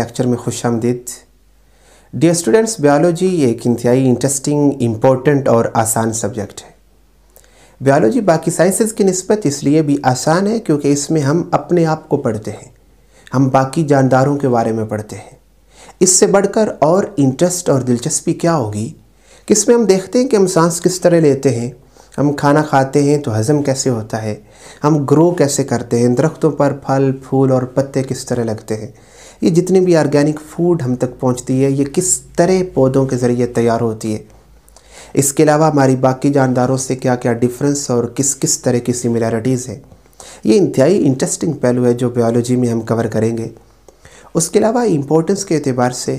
Lecture में खुश आमदीद डियर स्टूडेंट्स बायोलॉजी एक इंतहाई इंटरेस्टिंग इम्पोर्टेंट और आसान सब्जेक्ट है। बायोलॉजी बाकी साइंसेस की नस्बत इसलिए भी आसान है क्योंकि इसमें हम अपने आप को पढ़ते हैं। हम बाकी जानदारों के बारे में पढ़ते हैं। इससे बढ़कर और इंटरेस्ट और दिलचस्पी क्या होगी? कि इसमें हम देखते हैं कि हम सांस किस तरह लेते हैं? हम खाना खाते हैं तो हज़म कैसे होता है? हम ग्रो कैसे करते हैं? दरख्तों पर फल, फूल और पत्ते किस तरह लगते हैं? ये जितनी भी ऑर्गेनिक फ़ूड हम तक पहुँचती है, ये किस तरह पौधों के ज़रिए तैयार होती है। इसके अलावा हमारी बाकी जानदारों से क्या क्या डिफरेंस और किस किस तरह की सिमिलरिटीज़ है। ये इंतहाई इंटरेस्टिंग पहलू है जो बायोलॉजी में हम कवर करेंगे। उसके अलावा इम्पोर्टेंस के अतबार से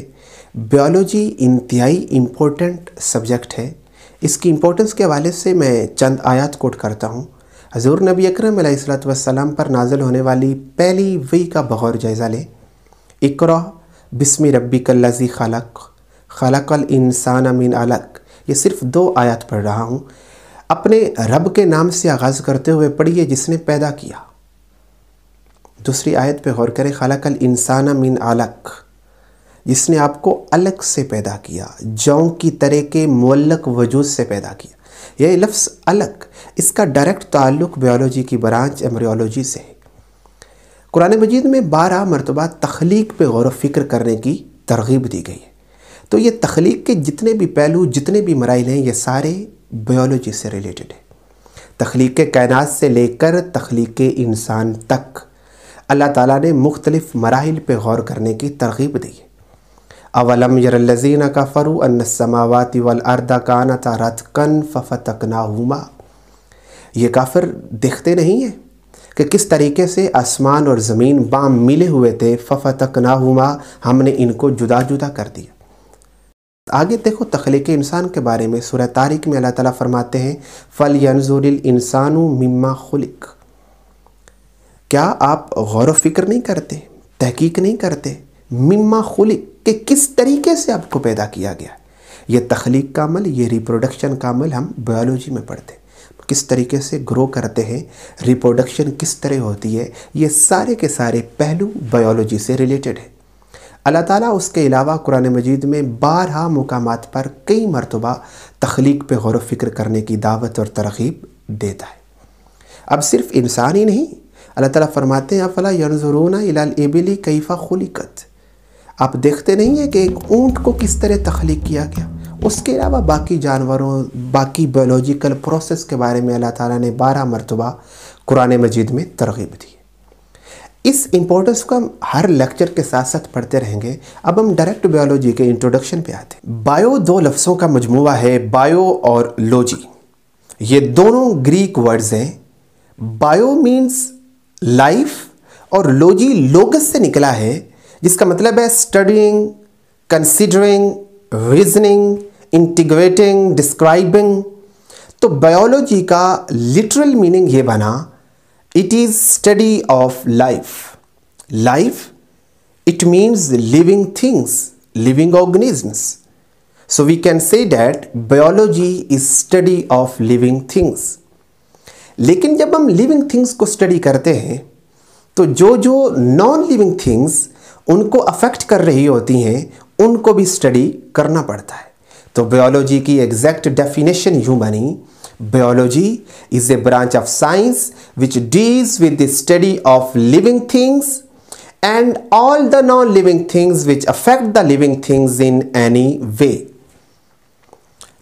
बायोलॉजी इंतहाई इम्पोर्टेंट सब्जेक्ट है। इसकी इम्पोर्टेंस के हवाले से मैं चंद आयात कोट करता हूँ। हजूर नबी अक्रम सलाम पर नाजल होने वाली पहली वही का बगौर जायज़ा लें। इकरा, बिस्मी रब्बी कल्लाजी खालक। खालकल इंसान अमीन अलक। ये सिर्फ़ दो आयत पढ़ रहा हूँ। अपने रब के नाम से आगाज़ करते हुए पढ़िए जिसने पैदा किया। दूसरी आयत पे गौर करें, खालकल इंसान अमीन अलक। जिसने आपको अलग से पैदा किया, जौ की तरह के मुल्लक वजूद से पैदा किया। यह लफ्ज़ अलग इसका डायरेक्ट ताल्लुक बायोलॉजी की ब्रांच एम्ब्रियोलॉजी से है। कुरान मजीद में बारह मरतबा तख्लीक पर गौर फ़िक्र करने की तरगीब दी गई है। तो ये तख्लीक के जितने भी पहलू, जितने भी मराइल हैं, ये सारे बायोलॉजी से रिलेटेड है। तख्लीक कायनात से लेकर तख्लीक इंसान तक अल्लाह ताला ने मुख्तलिफ़ मराहल पे गौर करने की तरगीब दी है। अवलम यरल्लजीन का फ़रू अन्नसमावाति वल अर्दा काना तारत कन फ़तकना हुमा ये काफिर देखते नहीं हैं। कि किस तरीके से आसमान और ज़मीन बाम मिले हुए थे फ़फ़ा तक ना हुआ हमने इनको जुदा जुदा कर दिया। आगे देखो तख्लीक इंसान के बारे में, सूरह तारिक में अल्लाह ताला फरमाते हैं, फ़ल यनजुरिल इंसानु मिम्मा खुलिक। क्या आप गौर फ़िक्र नहीं करते, तहकीक नहीं करते, मिम्मा खुलिक, कि किस तरीके से आपको पैदा किया गया? ये तख्लीक का अमल ये रिप्रोडक्शन का अमल हम बायोलॉजी में पढ़ते किस तरीके से ग्रो करते हैं रिप्रोडक्शन किस तरह होती है, ये सारे के सारे पहलू बायोलॉजी से रिलेटेड है। अल्लाह ताला उसके अलावा कुरान मजीद में बारह मकाम पर कई मरतबा तख्लीक पे गौर फ़िक्र करने की दावत और तरगीब देता है। अब सिर्फ़ इंसान ही नहीं, अल्लाह ताला फरमाते हैं, अफला यनजरून इलाल एबिली कैफ़ा खुलिकत। आप देखते नहीं हैं कि एक ऊँट को किस तरह तख्लीक किया गया? उसके अलावा बाकी जानवरों, बाकी बायोलॉजिकल प्रोसेस के बारे में अल्लाह ताला ने बारह मरतबा कुरान मजीद में तरगीब दी। इस इम्पोर्टेंस को हम हर लेक्चर के साथ साथ पढ़ते रहेंगे। अब हम डायरेक्ट बायोलॉजी के इंट्रोडक्शन पे आते हैं। बायो दो लफ्ज़ों का मजमू है बायो और लॉजी ये दोनों ग्रीक वर्ड्स हैं। बायो मीन्स लाइफ और लॉजी लोगस से निकला है, जिसका मतलब है studying considering reasoning integrating describing तो बायोलॉजी का लिटरल मीनिंग ये बना it is study of life life it means living things living organisms so we can say that biology is study of living things लेकिन जब हम living things को study करते हैं तो जो जो नॉन लिविंग थिंग्स उनको अफेक्ट कर रही होती हैं उनको भी स्टडी करना पड़ता है। तो बायोलॉजी की एग्जैक्ट डेफिनेशन यूँ बनी biology is a branch of science which deals with the study of living things and all the non living things which affect the living things in any way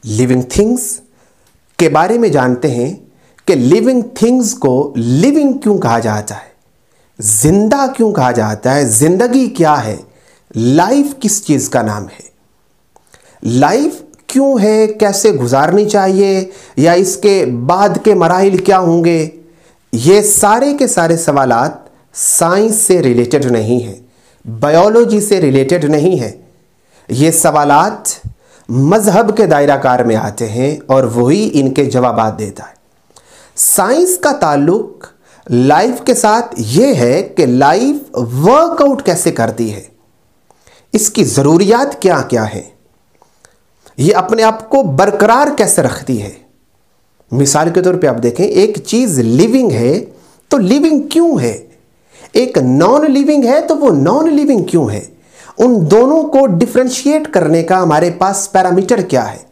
living things के बारे में जानते हैं कि living things को living क्यों कहा जाता है? ज़िंदा क्यों कहा जाता है? ज़िंदगी क्या है? लाइफ किस चीज़ का नाम है? लाइफ क्यों है? कैसे गुजारनी चाहिए? या इसके बाद के मराहल क्या होंगे? ये सारे के सारे सवाल साइंस से रिलेटेड नहीं है। बायोलॉजी से रिलेटेड नहीं है। ये सवालात मज़हब के दायरा कार में आते हैं और वही इनके जवाब देता है। साइंस का ताल्लुक लाइफ के साथ ये है कि लाइफ वर्कआउट कैसे करती है। इसकी ज़रूरियात क्या क्या है? ये अपने आप को बरकरार कैसे रखती है? मिसाल के तौर पे आप देखें, एक चीज़ लिविंग है तो लिविंग क्यों है? एक नॉन लिविंग है तो वो नॉन लिविंग क्यों है? उन दोनों को डिफ्रेंशिएट करने का हमारे पास पैरामीटर क्या है?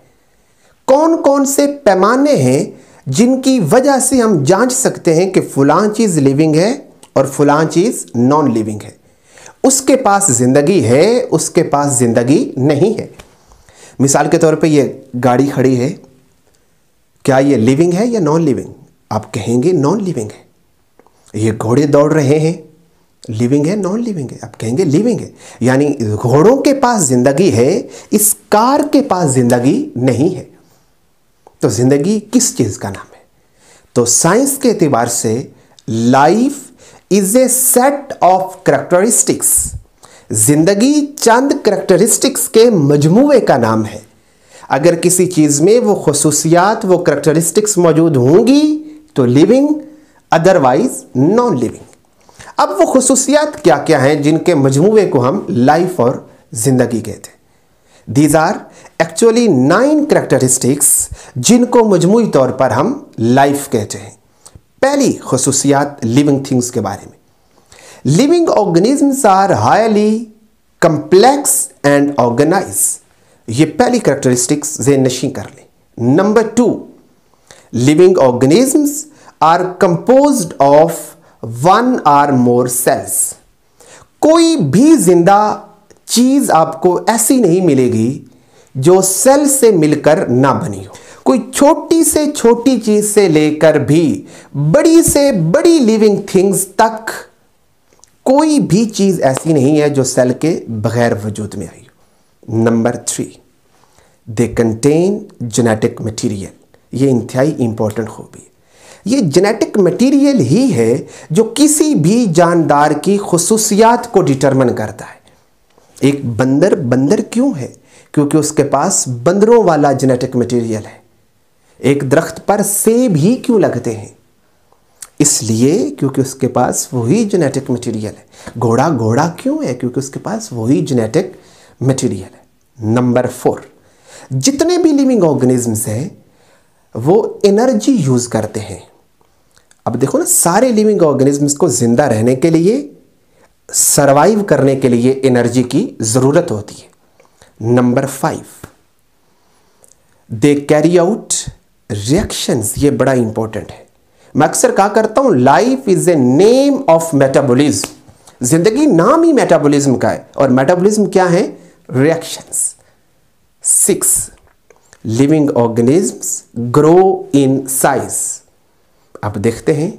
कौन कौन से पैमाने हैं जिनकी वजह से हम जाँच सकते हैं कि फुलां चीज़ लिविंग है और फुलां चीज़ नॉन लिविंग है? उसके पास ज़िंदगी है, उसके पास ज़िंदगी नहीं है। मिसाल के तौर पे ये गाड़ी खड़ी है, क्या ये लिविंग है या नॉन लिविंग आप कहेंगे नॉन लिविंग है। ये घोड़े दौड़ रहे हैं लिविंग है नॉन लिविंग है। आप कहेंगे लिविंग है। यानी घोड़ों के पास ज़िंदगी है, इस कार के पास ज़िंदगी नहीं है। तो ज़िंदगी किस चीज़ का नाम है? तो साइंस के एतबार से life is a set of characteristics ज़िंदगी चंद करेक्टरिस्टिक्स के मजमूए का नाम है। अगर किसी चीज़ में वो खसूसियात, वो करेक्टरिस्टिक्स मौजूद होंगी तो लिविंग अदरवाइज़ नॉन लिविंग अब वो खसूसियात क्या क्या हैं जिनके मजमूए को हम लाइफ और ज़िंदगी कहते हैं? These are actually nine characteristics जिनको मजमू तौर पर हम लाइफ कहते हैं। पहली खसूसियात लिविंग थिंग्स के बारे में। Living organisms are highly complex and organise ये पहली करेक्टरिस्टिक्स जेन नशी कर लें। Number two living organisms are compose of one or more cells कोई भी ज़िंदा चीज़ आपको ऐसी नहीं मिलेगी जो सेल से मिलकर ना बनी हो। कोई छोटी से छोटी चीज़ से लेकर भी, बड़ी से बड़ी लिविंग थिंग्स तक कोई भी चीज़ ऐसी नहीं है जो सेल के बगैर वजूद में आई number three they contain genetic material ये इंतहाई इंपॉर्टेंट खूबी ये जेनेटिक मटेरियल ही है जो किसी भी जानदार की खसूसियात को डिटरमन करता है। एक बंदर बंदर क्यों है? क्योंकि उसके पास बंदरों वाला जेनेटिक मटेरियल है। एक दरख्त पर सेब ही क्यों लगते हैं? इसलिए क्योंकि उसके पास वही जेनेटिक मटेरियल है। घोड़ा घोड़ा क्यों है? क्योंकि उसके पास वही जेनेटिक मटेरियल है। नंबर फोर जितने भी लिविंग ऑर्गेनिजम्स हैं, वो एनर्जी यूज़ करते हैं। अब देखो ना, सारे लिविंग ऑर्गेनिजम्स को ज़िंदा रहने के लिए सरवाइव करने के लिए एनर्जी की ज़रूरत होती है। Number five they carry out reactions ये बड़ा इंपॉर्टेंट है। मैं अक्सर कहा करता हूँ life is a name of metabolism ज़िंदगी नाम ही मेटाबॉलिज्म का है। और मेटाबॉलिज्म क्या है? Reactions six living organisms grow in size आप देखते हैं,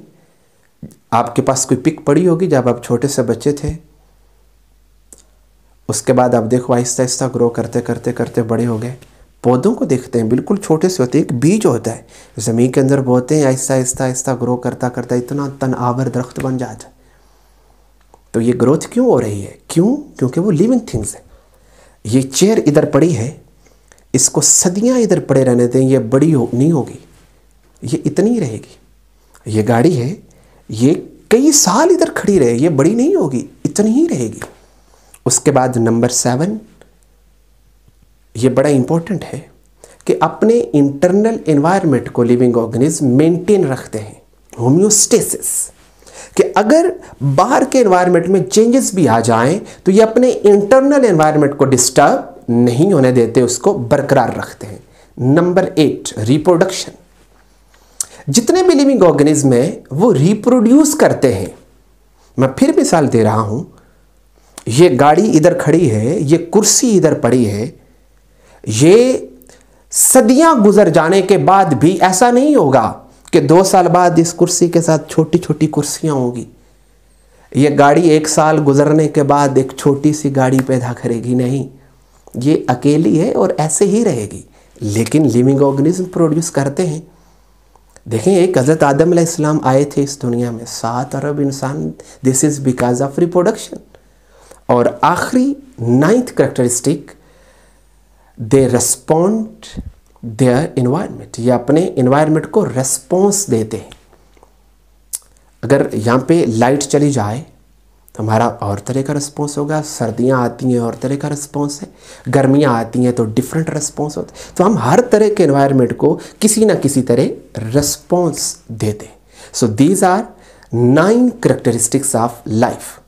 आपके पास कोई पिक पड़ी होगी जब आप छोटे से बच्चे थे। उसके बाद आप देखो आहिस्ता आहिस्ता ग्रो करते करते करते बड़े हो गए। पौधों को देखते हैं। बिल्कुल छोटे से होते हैं एक बीज होता है। ज़मीन के अंदर बोते हैं आहिस्ता आहिस्ता आहिस्ता ग्रो करता करता इतना तन आवर दरख्त बन जाता है। तो ये ग्रोथ क्यों हो रही है? क्यों? क्योंकि वो लिविंग थिंग्स है। ये चेयर इधर पड़ी है, इसको सदियाँ इधर पड़े रहने दें, ये बड़ी हो, नहीं होगी। ये इतनी रहेगी। ये गाड़ी है, ये कई साल इधर खड़ी रहे, ये बड़ी नहीं होगी, इतनी ही रहेगी। उसके बाद नंबर सेवन ये बड़ा इंपॉर्टेंट है कि अपने इंटरनल एनवायरनमेंट को लिविंग ऑर्गेनिज्म मेंटेन रखते हैं। होम्योस्टेसिस कि अगर बाहर के एनवायरनमेंट में चेंजेस भी आ जाएँ तो ये अपने इंटरनल एनवायरनमेंट को डिस्टर्ब नहीं होने देते, उसको बरकरार रखते हैं। नंबर एट रिप्रोडक्शन जितने भी लिविंग ऑर्गेनिज्म हैं, वो रिप्रोड्यूस करते हैं। मैं फिर मिसाल दे रहा हूँ, ये गाड़ी इधर खड़ी है, ये कुर्सी इधर पड़ी है ये सदियाँ गुजर जाने के बाद भी ऐसा नहीं होगा कि दो साल बाद इस कुर्सी के साथ छोटी छोटी कुर्सियाँ होंगी। ये गाड़ी एक साल गुजरने के बाद एक छोटी सी गाड़ी पैदा करेगी नहीं। ये अकेली है और ऐसे ही रहेगी, लेकिन लिविंग ऑर्गेनिज्म प्रोड्यूस करते हैं। देखें, एक हज़रत आदम इस्लाम आए थे इस दुनिया में। सात अरब इंसान this is because of reproduction और आखिरी ninth characteristic they respond their environment ये अपने इन्वायरमेंट को रेस्पॉन्स देते हैं। अगर यहाँ पे लाइट चली जाए तो हमारा और तरह का रिस्पॉन्स होगा। सर्दियाँ आती हैं, और तरह का रिस्पॉन्स है। गर्मियाँ आती हैं तो डिफरेंट रिस्पॉन्स होते तो हम हर तरह के इन्वायरमेंट को किसी ना किसी तरह रिस्पॉन्स देते हैं। So these are nine characteristics of life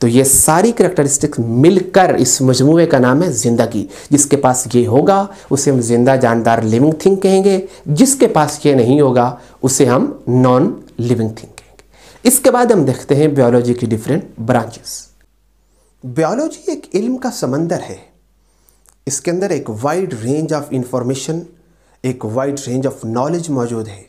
तो ये सारी करेक्टरिस्टिक्स मिलकर इस मजमूए का नाम है ज़िंदगी, जिसके पास ये होगा, उसे हम ज़िंदा जानदार लिविंग थिंग कहेंगे, जिसके पास ये नहीं होगा, उसे हम नॉन लिविंग थिंग कहेंगे। इसके बाद हम देखते हैं बायोलॉजी की डिफरेंट ब्रांचेस बायोलॉजी एक इल्म का समंदर है। इसके अंदर एक वाइड रेंज ऑफ़ इंफॉर्मेशन एक वाइड रेंज ऑफ़ नॉलेज मौजूद है।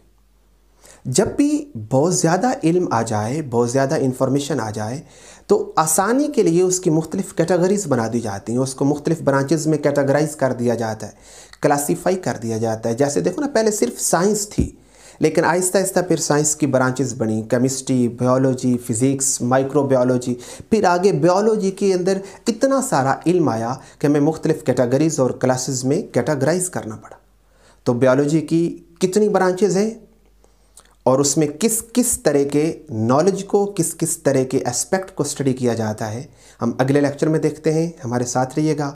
जब भी बहुत ज़्यादा इल्म आ जाए, बहुत ज़्यादा इंफॉर्मेशन आ जाए तो आसानी के लिए उसकी मुख्तलिफ़ कैटेगरीज बना दी जाती हैं। उसको मुख्तलिफ़ ब्रांचेज में कैटेगराइज कर दिया जाता है क्लासीफाई कर दिया जाता है। जैसे देखो ना, पहले सिर्फ़ साइंस थी, लेकिन आहिस्ता आहिस्ता फिर साइंस की ब्रांचेस बनी। केमिस्ट्री बायोलॉजी फ़िज़िक्स माइक्रोबायोलॉजी फिर आगे बायोलॉजी के अंदर इतना सारा इल्म आया कि हमें मुख्तलिफ़ कैटेगरीज और क्लासेस में कैटेगराइज करना पड़ा। तो बायोलॉजी की कितनी ब्रांचेज हैं? और उसमें किस किस तरह के नॉलेज को, किस किस तरह के एस्पेक्ट को स्टडी किया जाता है, हम अगले लेक्चर में देखते हैं। हमारे साथ रहिएगा।